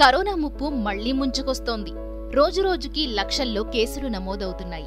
Corona ముప్పు మళ్ళీ ముంచుకొస్తోంది. రోజురోజుకి లక్షల్లో కేసులు నమోదవుతున్నాయి.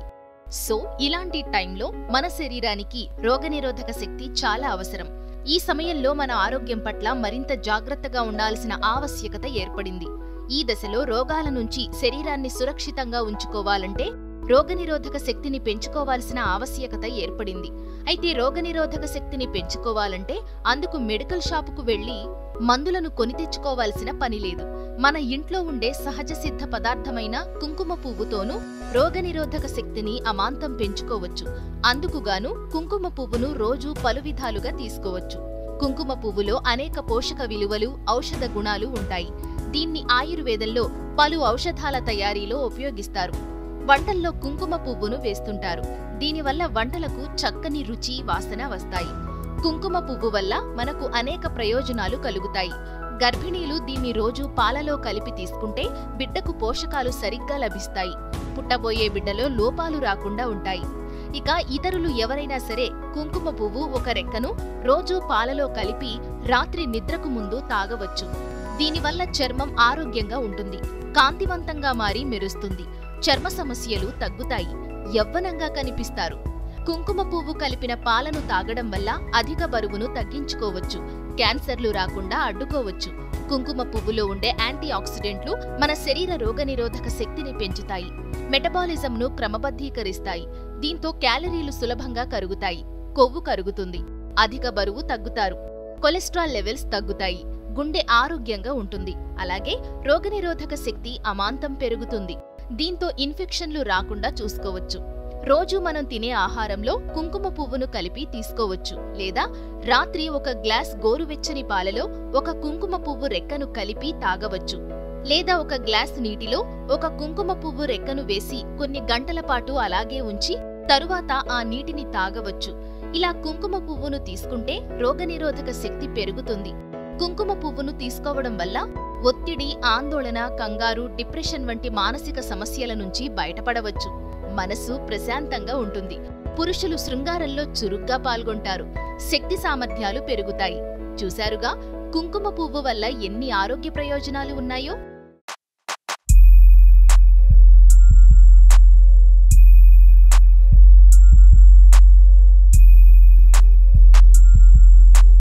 సో ఇలాంటి టైంలో మన శరీరానికి రోగనిరోధక శక్తి చాలా అవసరం. ఈ సమయంలో మన ఆరోగ్యం పట్ల మరింత జాగ్రత్తగా ఉండాల్సిన ఆవశ్యకత ఏర్పడింది. ఈ దశలో రోగాల నుంచి శరీరాన్ని సురక్షితంగా ఉంచుకోవాలంటే రోగనిరోధక శక్తిని పెంచుకోవాల్సిన ఆవశ్యకత ఏర్పడింది. అయితే రోగనిరోధక శక్తిని పెంచుకోవాలంటే అందుకు మెడికల్ షాపుకు వెళ్ళి మందులను కొని తెచ్చుకోవాల్సిన పనిలేదు మన ఇంట్లో ఉండే సహజ సిద్ధ పదార్థమైన కుంకుమ పువ్వుతోనూ రోగనిరోధక శక్తిని అమాంతం పెంచుకోవచ్చు. అందుకుగాను కుంకుమ పువ్వును రోజూ పలు విధాలుగా తీసుకోవచ్చు. కుంకుమ పువ్వులో అనేక పోషక విలువలు ఔషధ గుణాలు ఉంటాయి. దీన్ని ఆయుర్వేదంలో పలు ఔషధాల తయారీలో ఉపయోగిస్తారు. వంటల్లో కుంకుమ పువ్వును వేస్తుంటారు. దీనివల్ల వంటలకు చక్కని రుచి వాసన వస్తాయి. కుంకుమ పువ్వు వల్ల మనకు అనేక ప్రయోజనాలు కలుగుతాయి. గర్భిణీలు దీన్ని రోజు పాలలో కలిపి తీసుకుంటే బిడ్డకు పోషకాలు సరిగ్గా లభిస్తాయి. పుట్టబోయే బిడ్డలో లోపాలు రాకుండా ఉంటాయి. ఇక ఇతరులు ఎవరైనా సరే కుంకుమ పువ్వు ఒక రెక్కను రోజు పాలలో కలిపి రాత్రి నిద్రకు ముందు తాగవచ్చు. దీనివల్ల చర్మం ఆరోగ్యంగా ఉంటుంది. కాంతివంతంగా మారి మెరుస్తుంది. చర్మ సమస్యలు తగ్గుతాయి యవ్వనంగా కనిపిస్తారు. కుంకుమ పువ్వు కలిపిన పాలను తాగడం వల్ల అధిక బరువును తగ్గించుకోవచ్చు క్యాన్సర్లు రాకుండా అడ్డుకోవచ్చు. కుంకుమ పువ్వులో ఉండే యాంటీ ఆక్సిడెంట్లు మన శరీర రోగనిరోధక శక్తిని పెంచుతాయి మెటబాలిజంను క్రమబద్ధీకరిస్తాయి దీంతో క్యాలరీలు సులభంగా కరుగుతాయి కొవ్వు కరుగుతుంది అధిక బరువు తగ్గుతారు కొలెస్ట్రాల్ లెవెల్స్ తగ్గుతాయి గుండె ఆరోగ్యంగా ఉంటుంది అలాగే రోగనిరోధక శక్తి అమాంతం పెరుగుతుంది. దీంతో ఇన్ఫెక్షన్లు రాకుండా చూసుకోవచ్చు. రోజు మనం తినే ఆహారంలో కుంకుమ పువ్వును కలిపి తీసుకోవచ్చు. లేదా రాత్రి ఒక గ్లాస్ గోరువెచ్చని పాలలో ఒక కుంకుమ పువ్వు రెక్కను కలిపి తాగవచ్చు. లేదా ఒక గ్లాస్ నీటిలో ఒక కుంకుమ పువ్వు రెక్కను వేసి కొన్ని గంటల పాటు అలాగే ఉంచి తరువాత ఆ నీటిని తాగవచ్చు. ఇలా కుంకుమ పువ్వును తీసుకుంటే రోగనిరోధక శక్తి పెరుగుతుంది. కుంకుమ పువ్వును తీసుకోవడం వల్ల ఒత్తిడి ఆందోళన కంగారు డిప్రెషన్ వంటి మానసిక సమస్యల నుంచి బయటపడవచ్చు. మనసు ప్రశాంతంగా ఉంటుంది. పురుషులు శృంగారంలో చురుగ్గా పాల్గొంటారు. శక్తి సామర్థ్యాలు పెరుగుతాయి. చూశారుగా? కుంకుమ పువ్వు వల్ల ఎన్ని ఆరోగ్య ప్రయోజనాలు ఉన్నాయో?